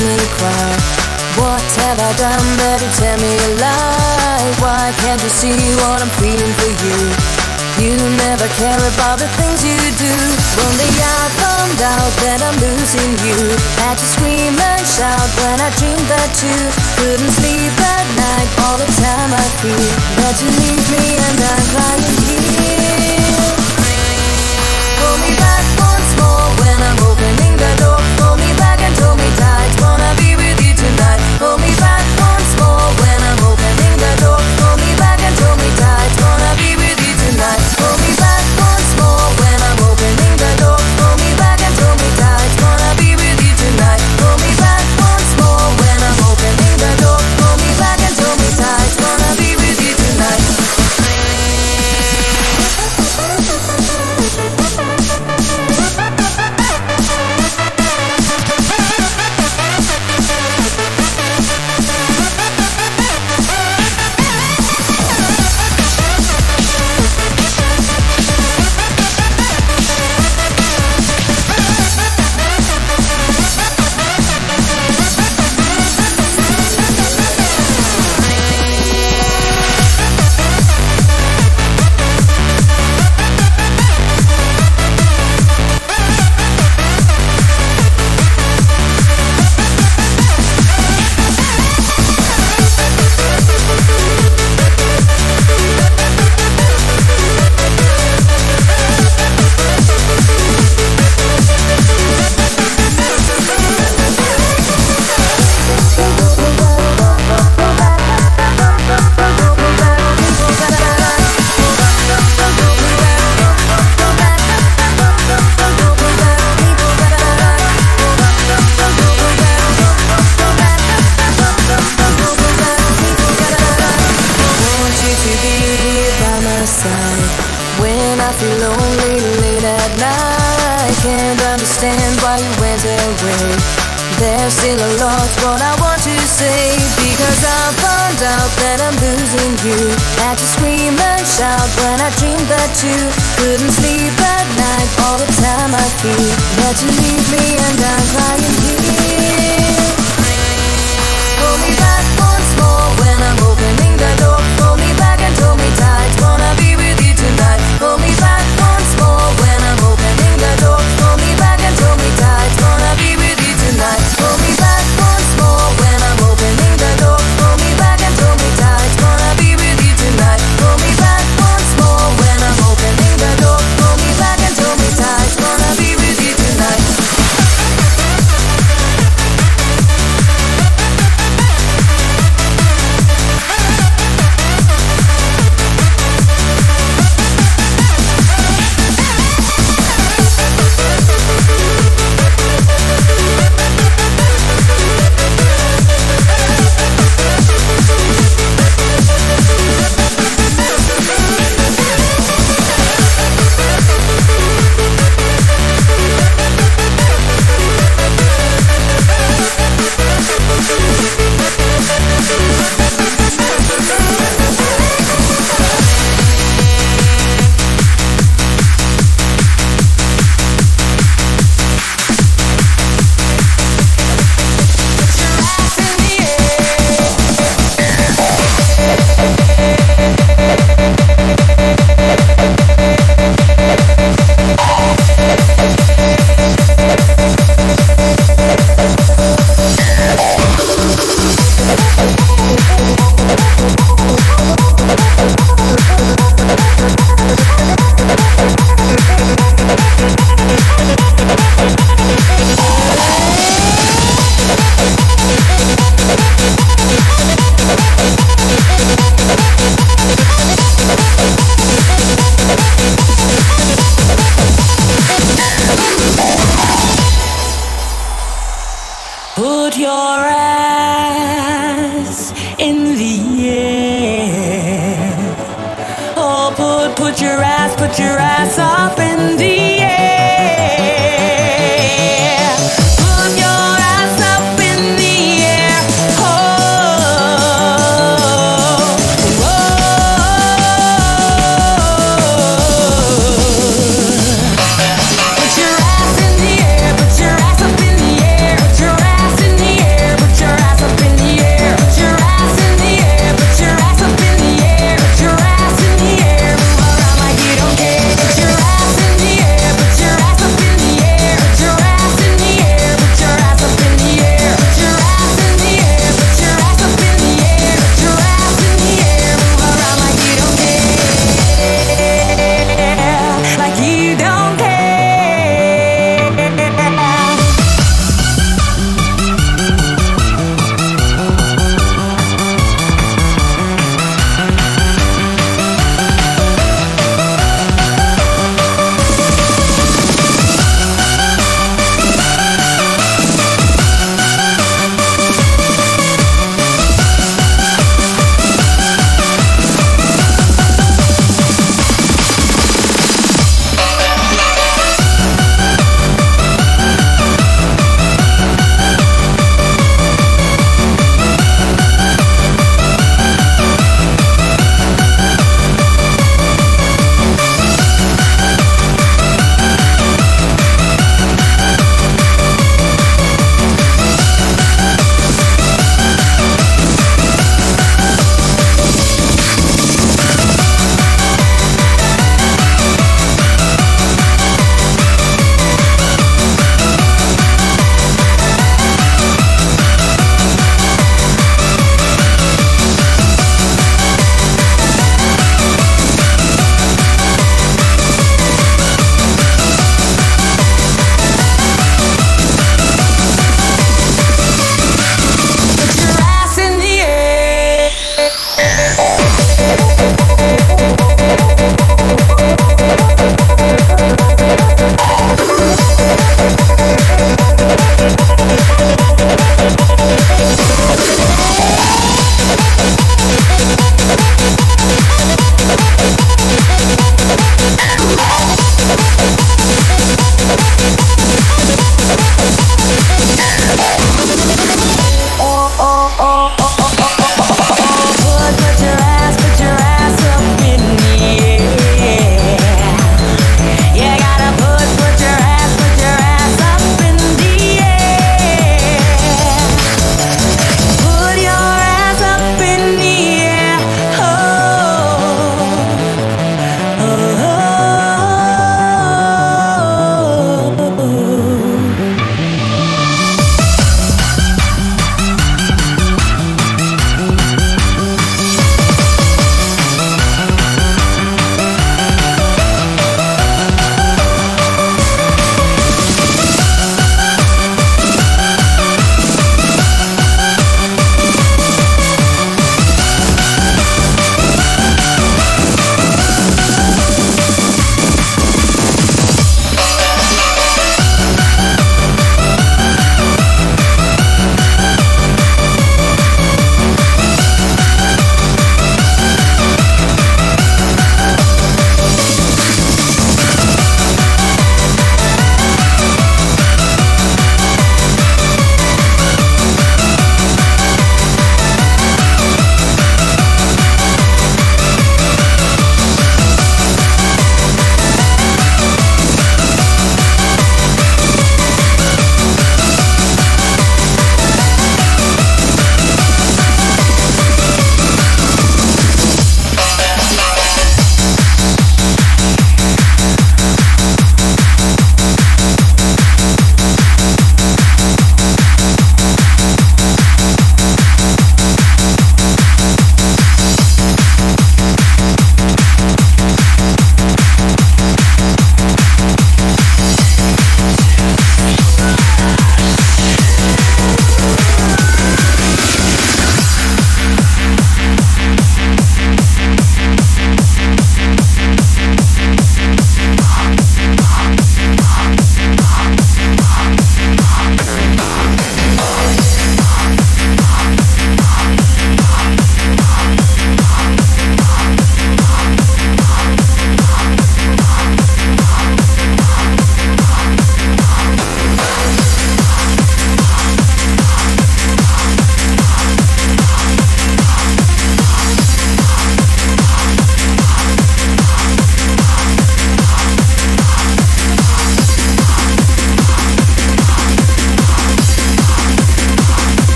me cry. What have I done but tell me a lie? Why can't you see what I'm feeling for you? You never care about the things you do. One day I found out that I'm losing you Had to scream and shout when I dreamed that you Couldn't sleep at night all the time I feel. That you leave me and I'm lying here. Pull me back once more when I'm opening the door. Pull me back and hold me tight. Hold me back and hold me tight. Gonna be with you tonight. Pull me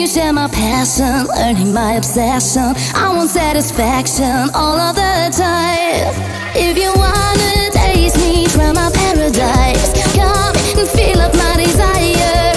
you share my passion, learning my obsession. I want satisfaction all of the time. If you wanna taste me, try my paradise. Come and fill up my desire.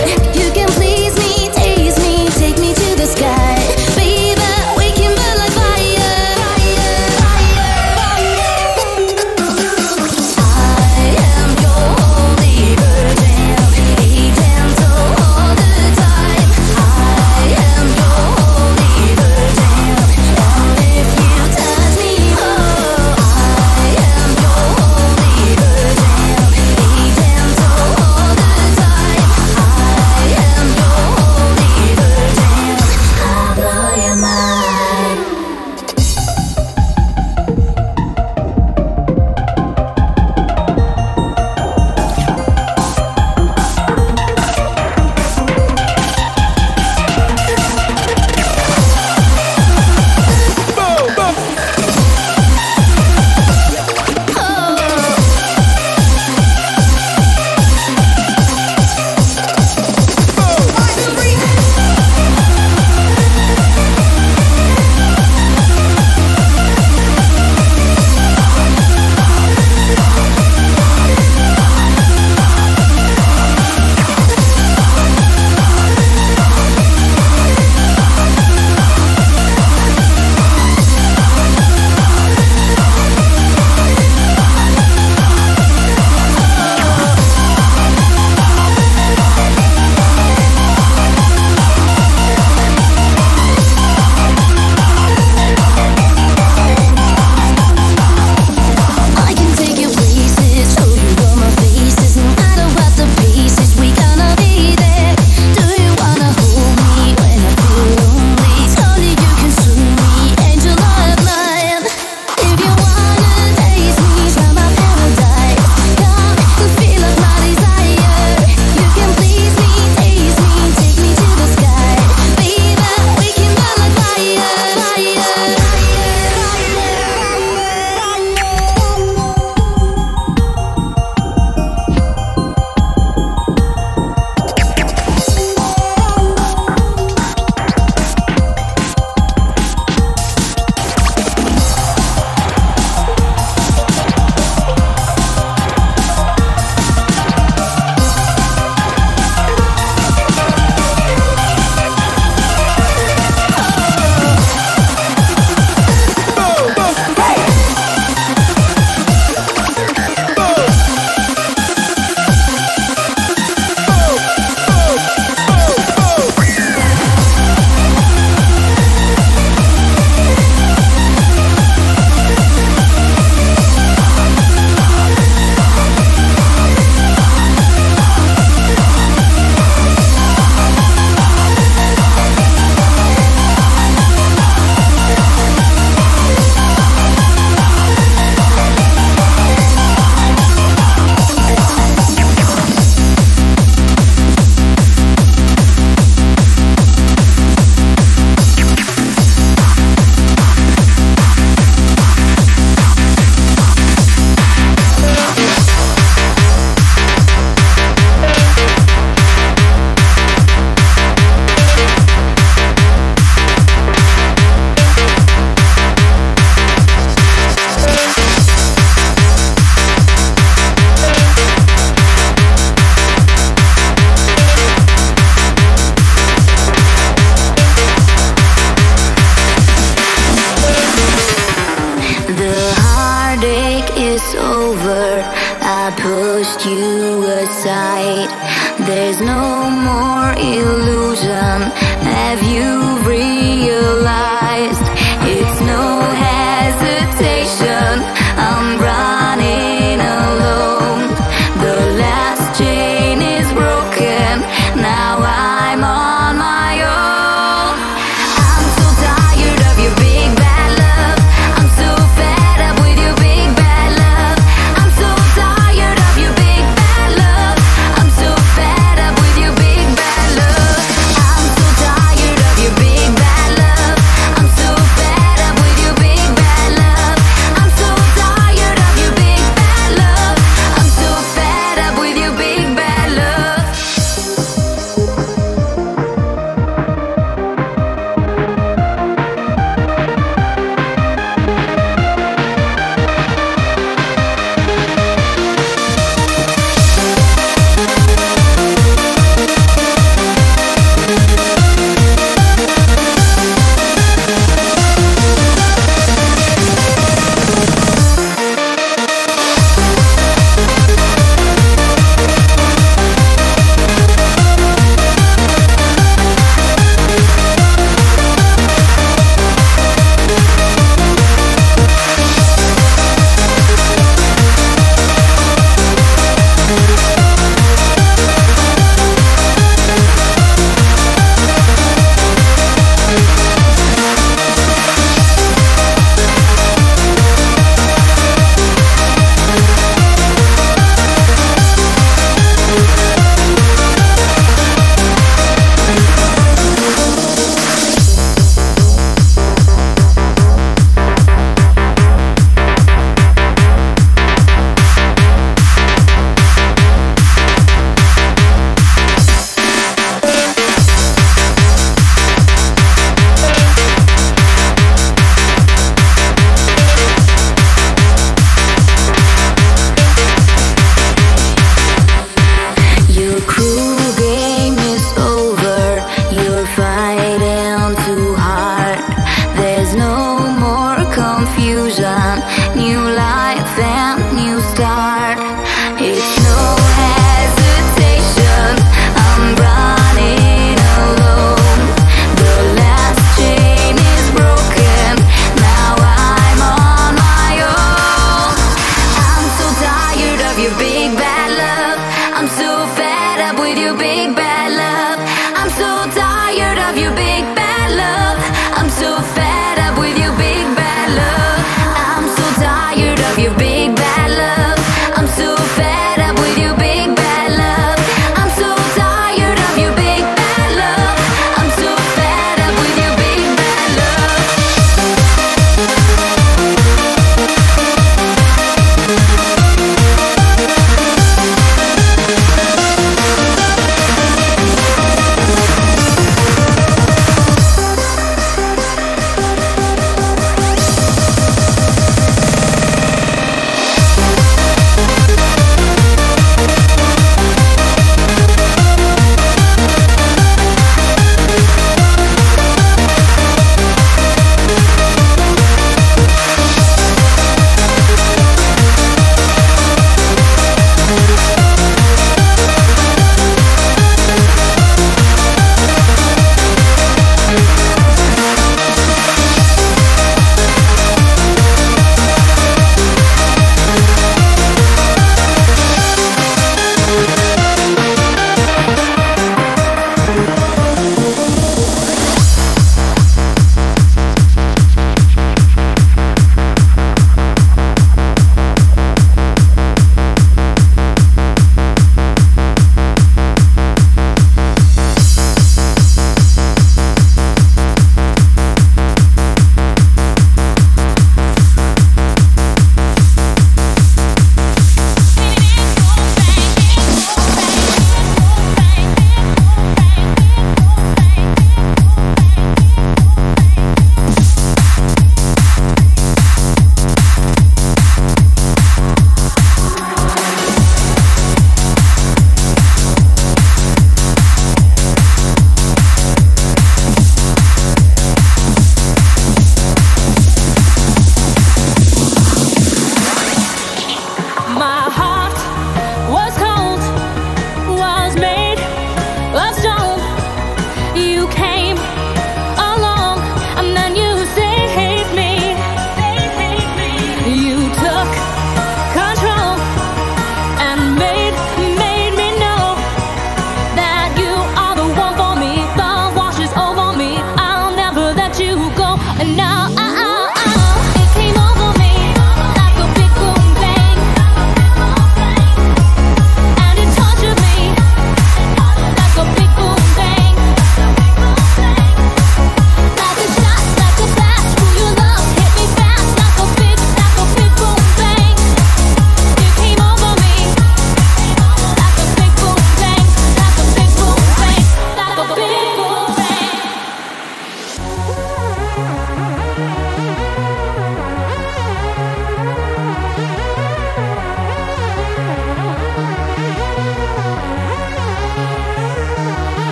you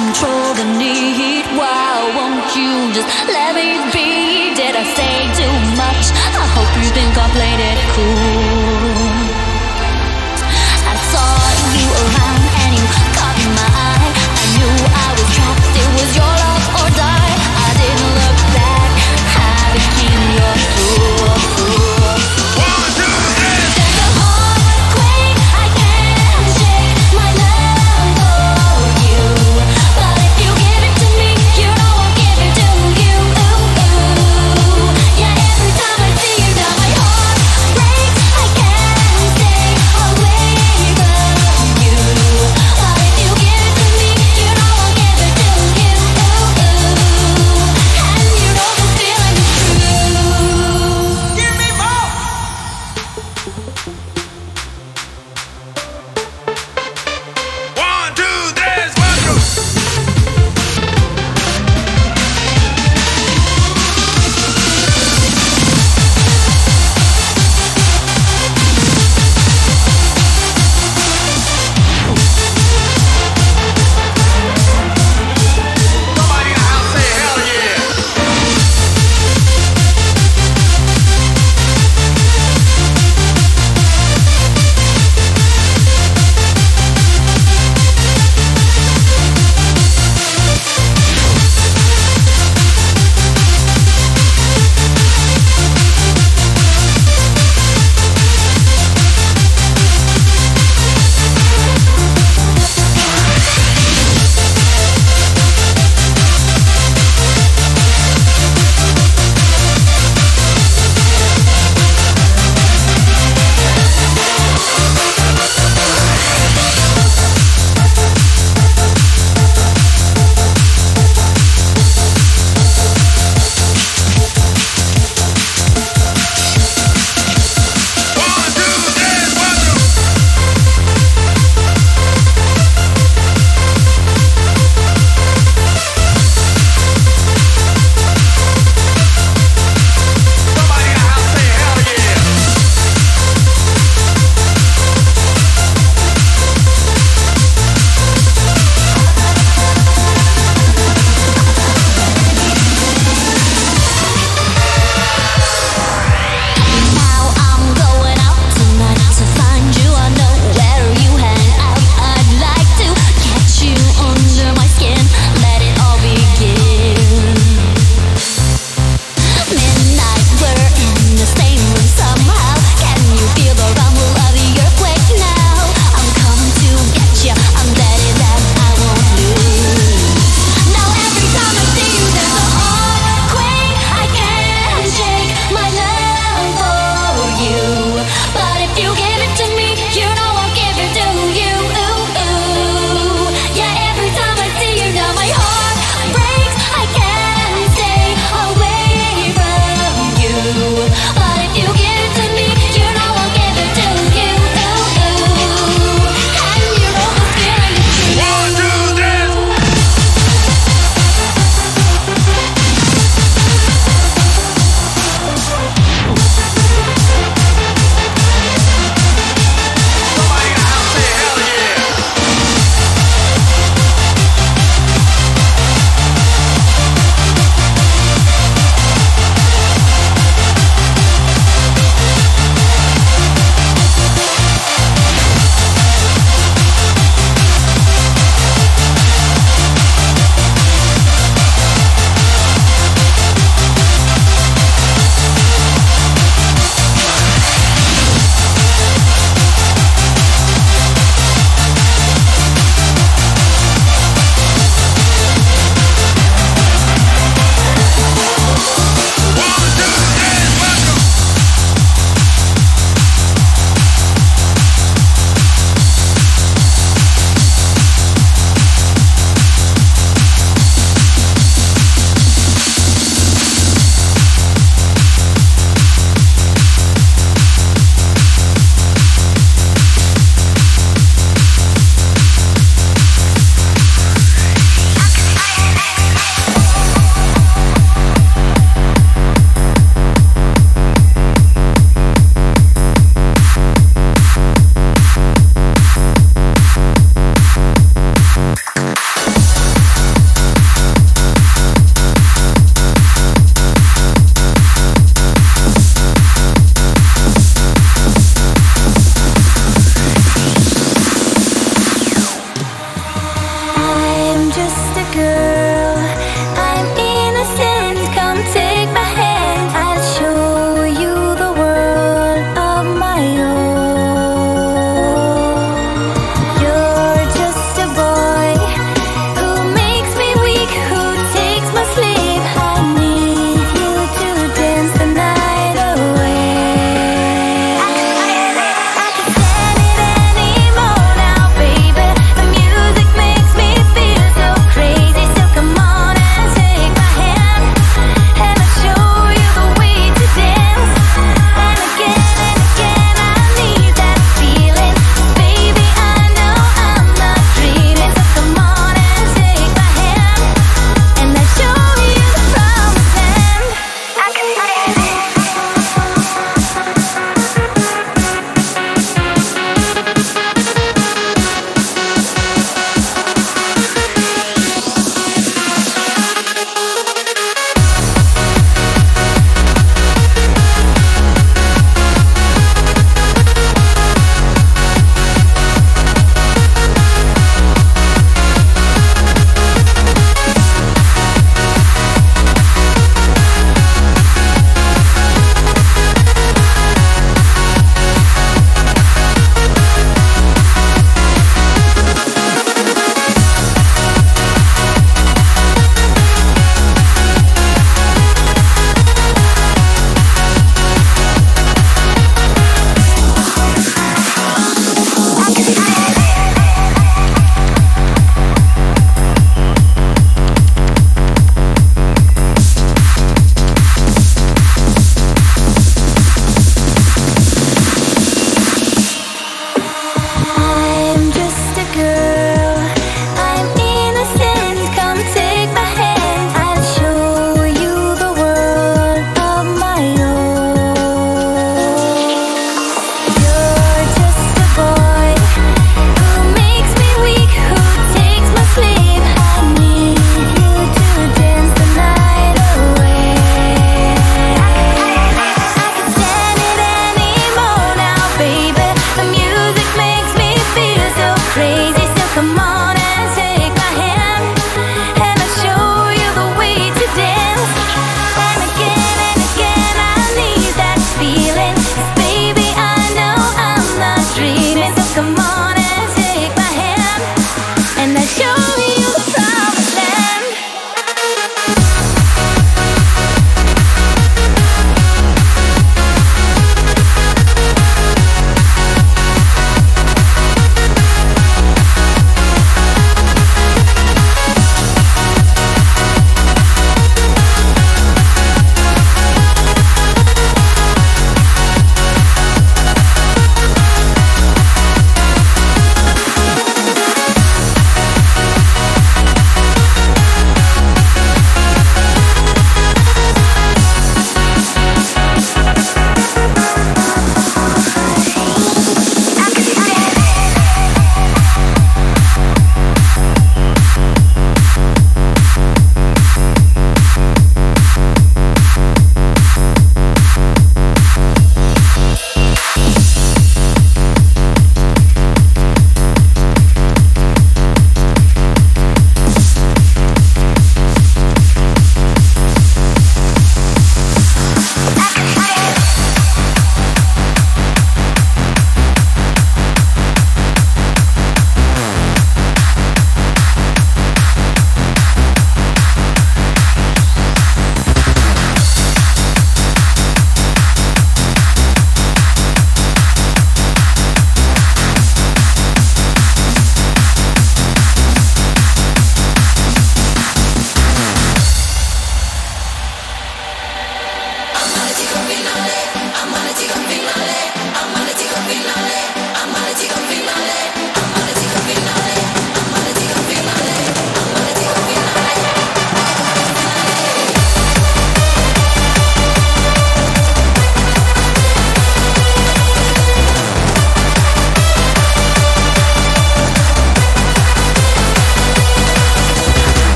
control the need. Why won't you just let me be? Did I say too much? I hope you think I played it cool.